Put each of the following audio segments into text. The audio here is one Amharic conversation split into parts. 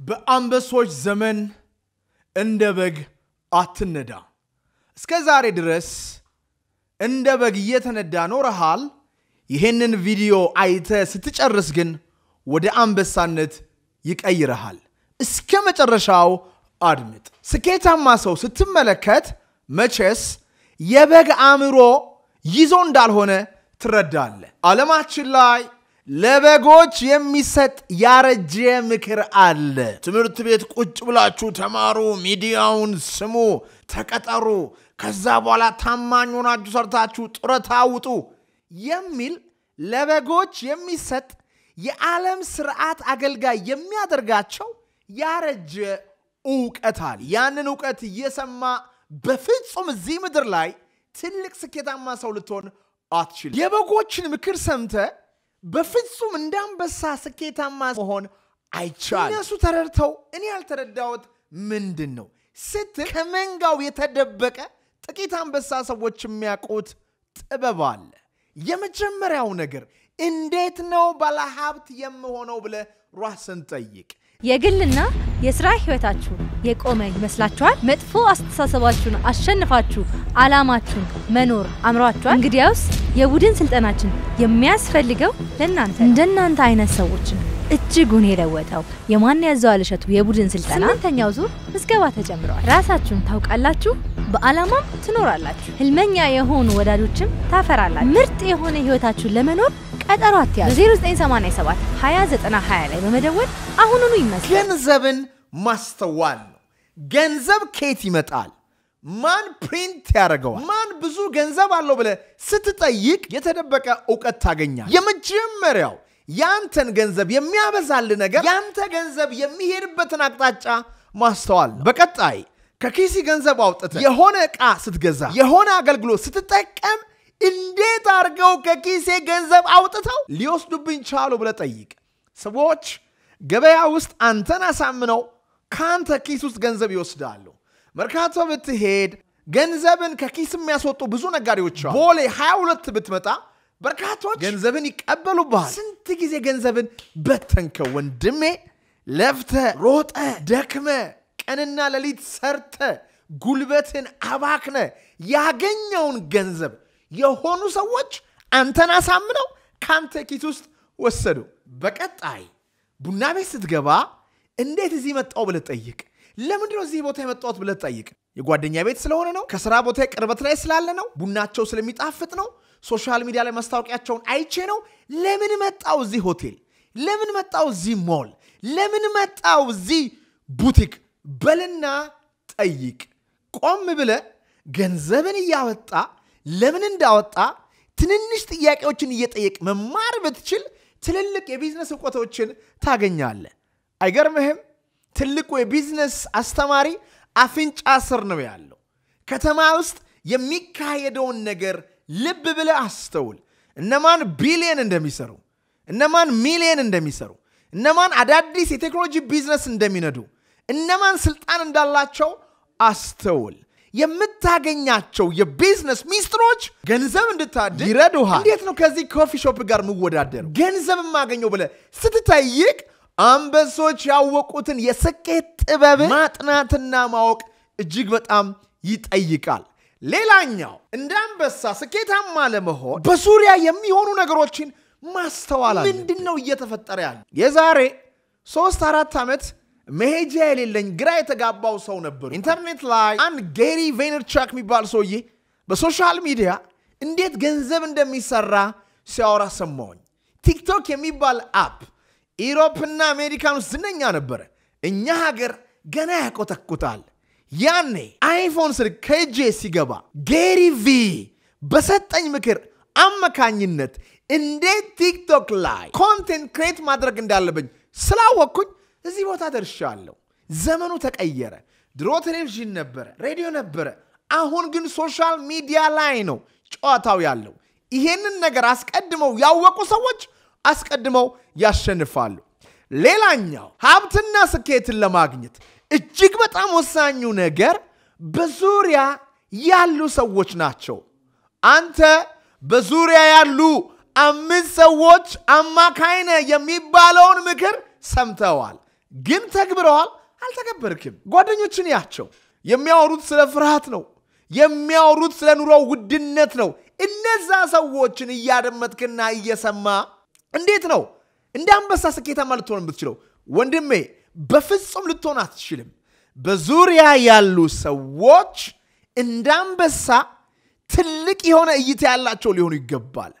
በአንበሶች ዘመን እንደ በግ አትነዳ። እስከ ዛሬ ድረስ እንደ በግ እየተነዳ ኖረሃል። ይህንን ቪዲዮ አይተ ስትጨርስ ግን ወደ አንበሳነት ይቀይረሃል። እስከ መጨረሻው አድምጥ። ስኬታማ ሰው ስትመለከት መቼስ የበግ አእምሮ ይዞ እንዳልሆነ ትረዳለህ። ዓለማችን ላይ ለበጎች የሚሰጥ ያረጀ ምክር አለ። ትምህርት ቤት ቁጭ ብላችሁ ተማሩ፣ ሚዲያውን ስሙ፣ ተቀጠሩ፣ ከዛ በኋላ ታማኝ ሆናችሁ ሰርታችሁ ጡረታ ውጡ የሚል ለበጎች የሚሰጥ የዓለም ስርዓት አገልጋይ የሚያደርጋቸው ያረጀ እውቀት አለ። ያንን እውቀት እየሰማ በፍጹም እዚህ ምድር ላይ ትልቅ ስኬታማ ሰው ልትሆን አትችል። የበጎችን ምክር ሰምተ በፍጹም እንደ አንበሳ ስኬታማ መሆን አይቻል። እነሱ ተረድተው እኔ ያልተረዳሁት ምንድን ነው ስትል ከመንጋው የተደበቀ ጥቂት አንበሳ ሰዎች የሚያውቁት ጥበብ አለ። የመጀመሪያው ነገር እንዴት ነው ባለሀብት የምሆነው ብለህ ራስን ጠይቅ። የግልና የስራ ህይወታችሁ የቆመ ይመስላችኋል? መጥፎ አስተሳሰባችሁን አሸንፋችሁ አላማችሁን መኖር አምሯችኋል? እንግዲያውስ የቡድን ስልጠናችን የሚያስፈልገው ለእናንተ እንደናንተ አይነት ሰዎችን እጅጉን የለወጠው የማን ያዘዋል እሸቱ የቡድን ስልጠና ስምንተኛው ዙር ምዝገባ ተጀምረዋል። ራሳችሁን ታውቃላችሁ፣ በዓላማም ትኖራላችሁ። ህልመኛ የሆኑ ወዳጆችም ታፈራላችሁ። ምርጥ የሆነ ህይወታችሁን ለመኖር ቀጠሮ አትያዙ። 0987 2090 ላይ በመደወል አሁኑኑ ይመስል ገንዘብን ማስተዋል ነው። ገንዘብ ከየት ይመጣል? ማን print ያደርገዋል? ማን ብዙ ገንዘብ አለው ብለህ ስትጠይቅ የተደበቀ እውቀት ታገኛል። የመጀመሪያው ያንተን ገንዘብ የሚያበዛልህ ነገር ያንተ ገንዘብ የሚሄድበትን አቅጣጫ ማስተዋል ነው። በቀጣይ ከኪሴ ገንዘብ አውጥተህ የሆነ ዕቃ ስትገዛ የሆነ አገልግሎት ስትጠቀም እንዴት አድርገው ከኪሴ ገንዘብ አውጥተው ሊወስዱብኝ ቻሉ ብለህ ጠይቅ። ሰዎች ገበያ ውስጥ አንተን አሳምነው ከአንተ ኪስ ውስጥ ገንዘብ ይወስዳሉ። መርካቶ ብትሄድ ገንዘብን ከኪስ የሚያስወጡ ብዙ ነጋዴዎች አሉ። ቦሌ 22 ብትመጣ በርካቶች ገንዘብን ይቀበሉብሃል። ስንት ጊዜ ገንዘብን በተንከ ወንድሜ፣ ለፍተ ሮጠ ደክመ ቀንና ሌሊት ሰርተ ጉልበትን አባክነ ያገኘውን ገንዘብ የሆኑ ሰዎች አንተን አሳምነው ከአንተ ኪስ ውስጥ ወሰዱ። በቀጣይ ቡና ቤት ስትገባ እንዴት እዚህ መጣው ብለህ ጠይቅ። ለምንድነው እዚህ ቦታ የመጣሁት ብለህ ጠይቅ። የጓደኛ ቤት ስለሆነ ነው? ከስራ ቦታ ቅርበት ላይ ስላለ ነው? ቡናቸው ስለሚጣፍጥ ነው? social media ላይ ማስታወቂያቸውን አይቼ ነው? ለምን መጣው እዚህ ሆቴል? ለምን መጣው እዚህ ሞል? ለምን መጣው እዚህ ቡቲክ? በልና ጠይቅ። ቆም ብለህ ገንዘብን እያወጣ ለምን እንዳወጣ ትንንሽ ጥያቄዎችን እየጠየቅህ መማር ብትችል ትልልቅ የቢዝነስ እውቀቶችን ታገኛለህ። አይገርምህም? ትልቁ የቢዝነስ አስተማሪ አፍንጫህ ስር ነው ያለው። ከተማ ውስጥ የሚካሄደውን ነገር ልብ ብለህ አስተውል። እነማን ቢሊየን እንደሚሰሩ፣ እነማን ሚሊየን እንደሚሰሩ፣ እነማን አዳዲስ የቴክኖሎጂ ቢዝነስ እንደሚነዱ፣ እነማን ስልጣን እንዳላቸው አስተውል። የምታገኛቸው የቢዝነስ ሚስጥሮች ገንዘብ እንድታድግ ይረዱሃል። እንዴት ነው ከዚህ coffee shop ጋር የምወዳደር ገንዘብ የማገኘው ብለህ ስትጠይቅ አንበሶች ያወቁትን የስኬት ጥበብ ማጥናትና ማወቅ እጅግ በጣም ይጠይቃል። ሌላኛው እንደ አንበሳ ስኬታማ ለመሆን በዙሪያ የሚሆኑ ነገሮችን ማስተዋል ምንድን ነው እየተፈጠረ ያለ? የዛሬ ሶስት አራት ዓመት መሄጃ የሌለኝ ግራ የተጋባው ሰው ነበርኩ። ኢንተርኔት ላይ አንድ Gary Vaynerchuk የሚባል ሰውዬ በ social media እንዴት ገንዘብ እንደሚሰራ ሲያወራ ሰማሁኝ። TikTok የሚባል app ኢሮፕና አሜሪካን ውስጥ ዝነኛ ነበረ። እኛ ሀገር ገና ያቆጠቁጣል። ያኔ iPhone ስልክ ከእጄ ሲገባ Gary Vee በሰጠኝ ምክር አመካኝነት እንዴት TikTok ላይ content create ማድረግ እንዳለብኝ ስላወቅኩኝ እዚህ ቦታ ደርሻለሁ። ዘመኑ ተቀየረ። ድሮ ቴሌቪዥን ነበረ፣ ሬዲዮ ነበረ። አሁን ግን social media ላይ ነው ጨዋታው ያለው። ይሄንን ነገር አስቀድመው ያወቁ ሰዎች አስቀድመው ያሸንፋሉ። ሌላኛው ሀብትና ስኬትን ለማግኘት እጅግ በጣም ወሳኙ ነገር በዙሪያ ያሉ ሰዎች ናቸው። አንተ በዙሪያ ያሉ አምስት ሰዎች አማካይነ የሚባለውን ምክር ሰምተዋል። ግን ተግብረዋል? አልተገበርክም። ጓደኞችን ያቸው የሚያወሩት ስለ ፍርሃት ነው። የሚያወሩት ስለ ኑሮ ውድነት ነው። እነዛ ሰዎችን እያደመጥክና እየሰማ እንዴት ነው እንደ አንበሳ ስኬታማ ልትሆን የምትችለው? ወንድሜ በፍጹም ልትሆን አትችልም። በዙሪያ ያሉ ሰዎች እንደ አንበሳ ትልቅ የሆነ እይታ ያላቸው ሊሆኑ ይገባል።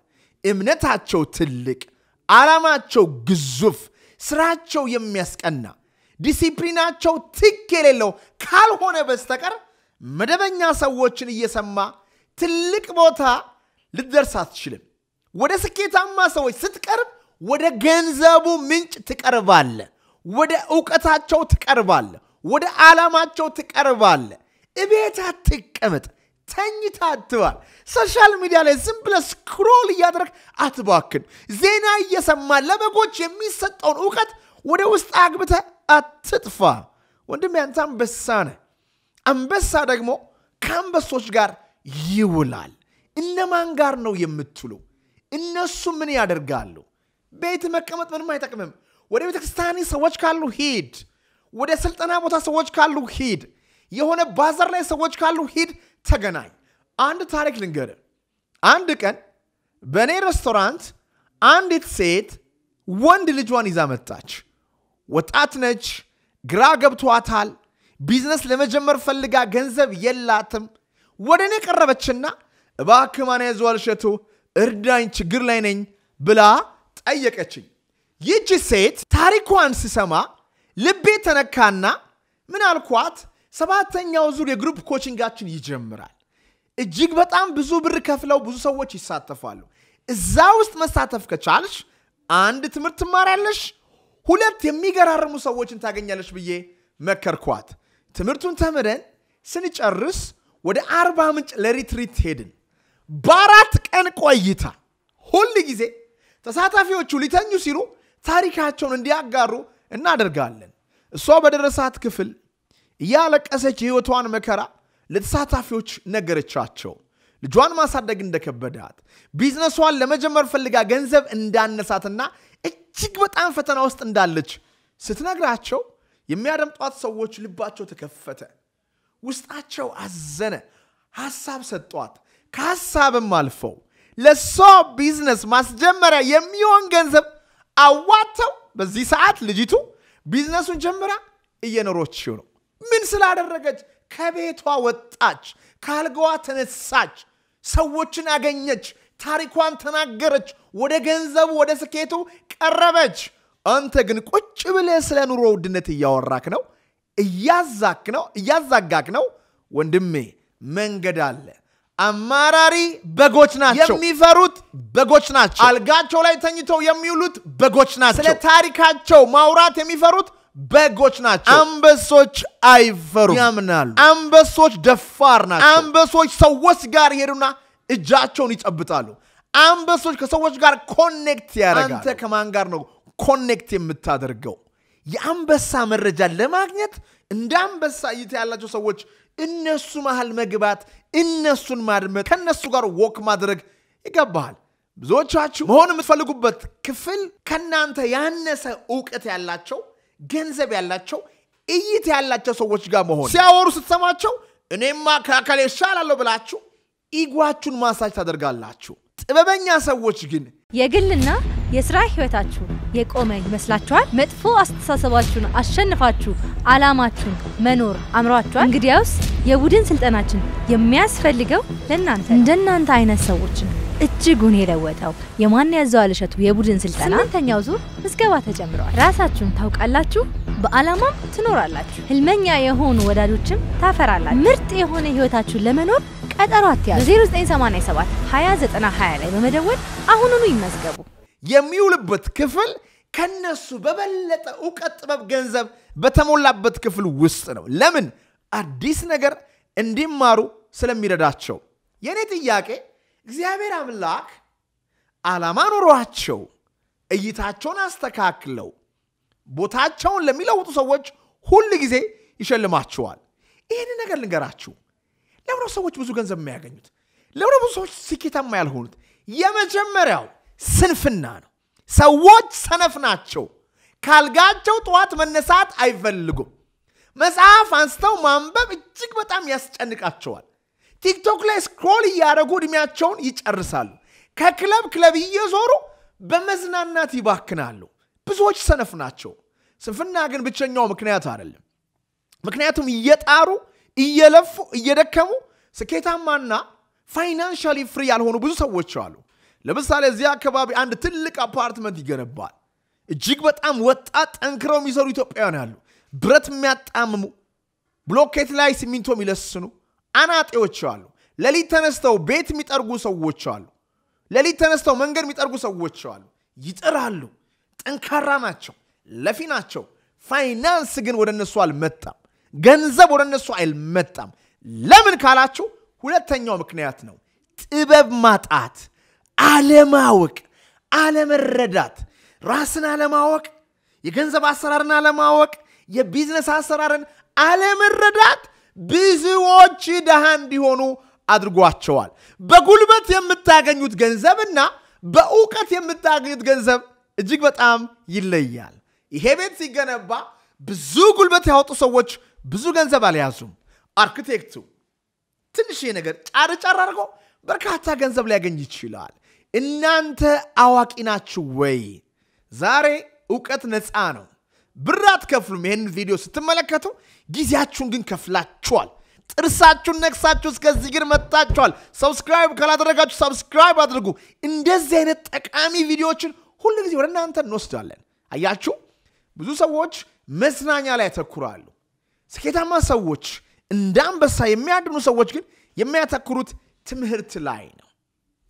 እምነታቸው ትልቅ፣ ዓላማቸው ግዙፍ፣ ስራቸው የሚያስቀና፣ ዲሲፕሊናቸው ትክ የሌለው ካልሆነ በስተቀር መደበኛ ሰዎችን እየሰማ ትልቅ ቦታ ልትደርስ አትችልም። ወደ ስኬታማ ሰዎች ስትቀርብ ወደ ገንዘቡ ምንጭ ትቀርባለ፣ ወደ እውቀታቸው ትቀርባለህ፣ ወደ ዓላማቸው ትቀርባለህ። እቤት አትቀመጥ፣ ተኝተህ social media ላይ ዝም ብለህ scroll እያደረግህ አትባክን። ዜና እየሰማህ ለበጎች የሚሰጠውን እውቀት ወደ ውስጥ አግብተህ አትጥፋ። ወንድም ያንተ አንበሳ ነህ። አንበሳ ደግሞ ከአንበሶች ጋር ይውላል። እነማን ጋር ነው የምትውለው? እነሱ ምን ያደርጋሉ? ቤት መቀመጥ ምንም አይጠቅምም። ወደ ቤተ ክርስቲያን ሰዎች ካሉ ሂድ። ወደ ስልጠና ቦታ ሰዎች ካሉ ሂድ። የሆነ ባዛር ላይ ሰዎች ካሉ ሂድ፣ ተገናኝ። አንድ ታሪክ ልንገር። አንድ ቀን በእኔ ሬስቶራንት አንዲት ሴት ወንድ ልጇን ይዛ መጣች። ወጣት ነች፣ ግራ ገብቷታል። ቢዝነስ ለመጀመር ፈልጋ ገንዘብ የላትም። ወደ እኔ ቀረበችና እባክህ ማንያዘዋል እሸቱ እርዳኝ፣ ችግር ላይ ነኝ ብላ ጠየቀችኝ። ይህች ሴት ታሪኳን ስሰማ ልቤ ተነካና ምን አልኳት? ሰባተኛው ዙር የ group coaching ኣችን ይጀምራል። እጅግ በጣም ብዙ ብር ከፍለው ብዙ ሰዎች ይሳተፋሉ። እዛ ውስጥ መሳተፍ ከቻልሽ አንድ ትምህርት ትማሪያለሽ፣ ሁለት የሚገራርሙ ሰዎችን ታገኛለሽ ብዬ መከርኳት። ትምህርቱን ተምረን ስንጨርስ ወደ አርባ ምንጭ ለሪትሪት ሄድን። በአራት ቀን ቆይታ ሁል ጊዜ ተሳታፊዎቹ ሊተኙ ሲሉ ታሪካቸውን እንዲያጋሩ እናደርጋለን። እሷ በደረሳት ክፍል እያለቀሰች የሕይወቷን መከራ ለተሳታፊዎች ነገረቻቸው። ልጇን ማሳደግ እንደከበዳት፣ ቢዝነሷን ለመጀመር ፈልጋ ገንዘብ እንዳነሳትና እጅግ በጣም ፈተና ውስጥ እንዳለች ስትነግራቸው የሚያደምጧት ሰዎች ልባቸው ተከፈተ፣ ውስጣቸው አዘነ፣ ሐሳብ ሰጧት። ከሐሳብም አልፈው ለሷ ቢዝነስ ማስጀመሪያ የሚሆን ገንዘብ አዋጥተው በዚህ ሰዓት ልጅቱ ቢዝነሱን ጀምራ እየኖረችው ነው። ምን ስላደረገች? ከቤቷ ወጣች፣ ከአልጋዋ ተነሳች፣ ሰዎችን አገኘች፣ ታሪኳን ተናገረች፣ ወደ ገንዘቡ ወደ ስኬቱ ቀረበች። አንተ ግን ቁጭ ብለህ ስለ ኑሮ ውድነት እያወራክ ነው፣ እያዛጋክ ነው። ወንድሜ መንገድ አለ። አማራሪ በጎች ናቸው። የሚፈሩት በጎች ናቸው። አልጋቸው ላይ ተኝተው የሚውሉት በጎች ናቸው። ስለ ታሪካቸው ማውራት የሚፈሩት በጎች ናቸው። አንበሶች አይፈሩም፣ ያምናሉ። አንበሶች ደፋር ናቸው። አንበሶች ሰዎች ጋር ይሄዱና እጃቸውን ይጨብጣሉ። አንበሶች ከሰዎች ጋር connect ያደርጋሉ። አንተ ከማን ጋር ነው connect የምታደርገው? የአንበሳ መረጃ ለማግኘት እንደ አንበሳ እይታ ያላቸው ሰዎች እነሱ መሃል መግባት፣ እነሱን ማድመጥ፣ ከእነሱ ጋር walk ማድረግ ይገባሃል። ብዙዎቻችሁ መሆን የምትፈልጉበት ክፍል ከእናንተ ያነሰ እውቀት ያላቸው ገንዘብ ያላቸው እይታ ያላቸው ሰዎች ጋር መሆን። ሲያወሩ ስትሰማቸው እኔማ ከአካል ይሻላለሁ ብላችሁ ኢጓችሁን ማሳጅ ታደርጋላችሁ። ጥበበኛ ሰዎች ግን የግልና የስራ ህይወታችሁ የቆመ ይመስላችኋል? መጥፎ አስተሳሰባችሁን አሸንፋችሁ አላማችሁን መኖር አምሯችኋል? እንግዲያውስ የቡድን ስልጠናችን የሚያስፈልገው ለእናንተ እንደናንተ አይነት ሰዎችን እጅጉን የለወጠው የማን ያዘዋል እሸቱ የቡድን ስልጠና ስምንተኛው ዙር ምዝገባ ተጀምረዋል። ራሳችሁን ታውቃላችሁ፣ በዓላማም ትኖራላችሁ። ህልመኛ የሆኑ ወዳጆችም ታፈራላችሁ። ምርጥ የሆነ ህይወታችሁን ለመኖር ቀጠሮ አትያዙ። 0987 2090 ላይ በመደወል አሁኑኑ ይመዝገቡ። የሚውልበት ክፍል ከነሱ በበለጠ እውቀት፣ ጥበብ፣ ገንዘብ በተሞላበት ክፍል ውስጥ ነው። ለምን? አዲስ ነገር እንዲማሩ ስለሚረዳቸው። የእኔ ጥያቄ እግዚአብሔር አምላክ ዓላማ ኖሯቸው እይታቸውን አስተካክለው ቦታቸውን ለሚለውጡ ሰዎች ሁል ጊዜ ይሸልማቸዋል። ይህን ነገር ልንገራችሁ። ለምንድነው ሰዎች ብዙ ገንዘብ የሚያገኙት? ለምንድነው ብዙ ሰዎች ስኬታማ ያልሆኑት? የመጀመሪያው ስንፍና ነው። ሰዎች ሰነፍ ናቸው። ካልጋቸው ጠዋት መነሳት አይፈልጉም። መጽሐፍ አንስተው ማንበብ እጅግ በጣም ያስጨንቃቸዋል። TikTok ላይ scroll እያደረጉ ዕድሜያቸውን ይጨርሳሉ። ከክለብ ክለብ እየዞሩ በመዝናናት ይባክናሉ። ብዙዎች ሰነፍ ናቸው። ስንፍና ግን ብቸኛው ምክንያት አይደለም። ምክንያቱም እየጣሩ እየለፉ እየደከሙ ስኬታማና financially free ያልሆኑ ብዙ ሰዎች አሉ። ለምሳሌ እዚህ አካባቢ አንድ ትልቅ አፓርትመንት ይገነባል። እጅግ በጣም ወጣት ጠንክረው የሚሰሩ ኢትዮጵያውያን አሉ። ብረት የሚያጣምሙ ብሎኬት ላይ ሲሚንቶ የሚለስኑ አናጤዎች አሉ። ሌሊት ተነስተው ቤት የሚጠርጉ ሰዎች አሉ። ሌሊት ተነስተው መንገድ የሚጠርጉ ሰዎች አሉ። ይጥራሉ። ጠንካራ ናቸው። ለፊ ናቸው። ፋይናንስ ግን ወደ እነሱ አልመጣም። ገንዘብ ወደ እነሱ አልመጣም። ለምን ካላችሁ ሁለተኛው ምክንያት ነው ጥበብ ማጣት፣ አለማወቅ፣ አለመረዳት፣ ራስን አለማወቅ፣ የገንዘብ አሰራርን አለማወቅ፣ የቢዝነስ አሰራርን አለመረዳት ብዙዎች ድሃ እንዲሆኑ አድርጓቸዋል። በጉልበት የምታገኙት ገንዘብና በእውቀት የምታገኙት ገንዘብ እጅግ በጣም ይለያል። ይሄ ቤት ሲገነባ ብዙ ጉልበት ያወጡ ሰዎች ብዙ ገንዘብ አልያዙም። አርክቴክቱ ትንሽ ነገር ጫር ጫር አድርጎ በርካታ ገንዘብ ሊያገኝ ይችላል። እናንተ አዋቂ ናችሁ ወይ? ዛሬ እውቀት ነፃ ነው። ብር አትከፍሉም። ይህን ቪዲዮ ስትመለከቱ ጊዜያችሁን ግን ከፍላችኋል። ጥርሳችሁን ነክሳችሁ እስከዚህ ግን መጥታችኋል። subscribe ካላደረጋችሁ subscribe አድርጉ። እንደዚህ አይነት ጠቃሚ ቪዲዮዎችን ሁሉ ጊዜ ወደ እናንተ እንወስዳለን። አያችሁ፣ ብዙ ሰዎች መዝናኛ ላይ ያተኩራሉ። ስኬታማ ሰዎች እንደ አንበሳ የሚያድኑ ሰዎች ግን የሚያተኩሩት ትምህርት ላይ ነው።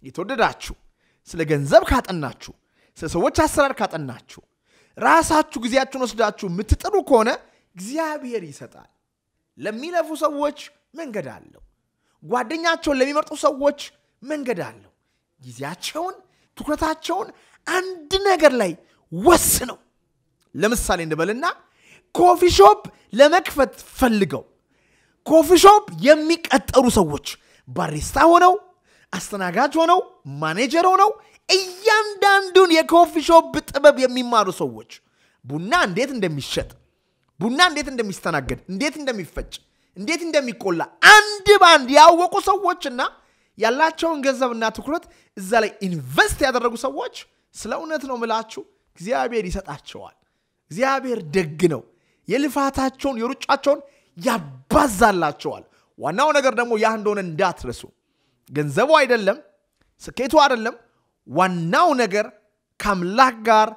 የተወደዳችሁ ስለ ገንዘብ ካጠናችሁ፣ ስለ ሰዎች አሰራር ካጠናችሁ፣ ራሳችሁ ጊዜያችሁን ወስዳችሁ የምትጥሩ ከሆነ እግዚአብሔር ይሰጣል። ለሚለፉ ሰዎች መንገድ አለው። ጓደኛቸውን ለሚመርጡ ሰዎች መንገድ አለው። ጊዜያቸውን፣ ትኩረታቸውን አንድ ነገር ላይ ወስነው ለምሳሌ እንበልና coffee shop ለመክፈት ፈልገው coffee shop የሚቀጠሩ ሰዎች barista ሆነው አስተናጋጅ ሆነው ማኔጀር ሆነው እያንዳንዱን የ coffee shop ጥበብ የሚማሩ ሰዎች ቡና እንዴት እንደሚሸጥ ቡና እንዴት እንደሚስተናገድ እንዴት እንደሚፈጭ እንዴት እንደሚቆላ አንድ ባንድ ያወቁ ሰዎችና ያላቸውን ገንዘብና ትኩረት እዛ ላይ invest ያደረጉ ሰዎች ስለ እውነት ነው ምላችሁ እግዚአብሔር ይሰጣቸዋል። እግዚአብሔር ደግ ነው። የልፋታቸውን የሩጫቸውን ያባዛላቸዋል። ዋናው ነገር ደግሞ ያ እንደሆነ እንዳትረሱ። ገንዘቡ አይደለም፣ ስኬቱ አይደለም። ዋናው ነገር ከአምላክ ጋር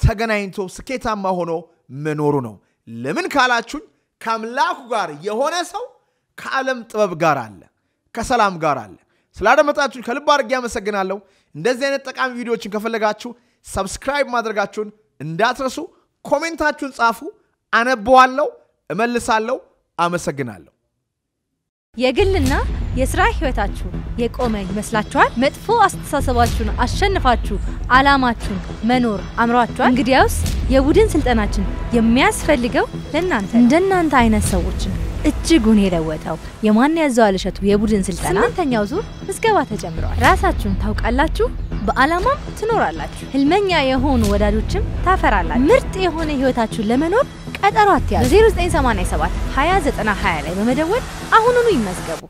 ተገናኝቶ ስኬታማ ሆኖ መኖሩ ነው። ለምን ካላችሁኝ ከአምላኩ ጋር የሆነ ሰው ከዓለም ጥበብ ጋር አለ፣ ከሰላም ጋር አለ። ስላደመጣችሁኝ ከልብ አድርጌ አመሰግናለሁ። እንደዚህ አይነት ጠቃሚ ቪዲዮዎችን ከፈለጋችሁ subscribe ማድረጋችሁን እንዳትረሱ። comment ኣችሁን ጻፉ፣ አነበዋለሁ፣ እመልሳለሁ። አመሰግናለሁ። የግልና የስራ ህይወታችሁ የቆመ ይመስላችኋል? መጥፎ አስተሳሰባችሁን አሸንፋችሁ አላማችሁን መኖር አምሯችኋል? እንግዲያውስ የቡድን ስልጠናችን የሚያስፈልገው ለእናንተ እንደናንተ አይነት ሰዎችን እጅጉን የለወጠው የማን ያዘዋል እሸቱ የቡድን ስልጠና ስምንተኛው ዙር ምዝገባ ተጀምረዋል። ራሳችሁን ታውቃላችሁ፣ በአላማም ትኖራላችሁ። ህልመኛ የሆኑ ወዳጆችም ታፈራላችሁ። ምርጥ የሆነ ህይወታችሁን ለመኖር ቀጠሮ አትያዙ። በ0987 2090 20 ላይ በመደወል አሁኑኑ ይመዝገቡ።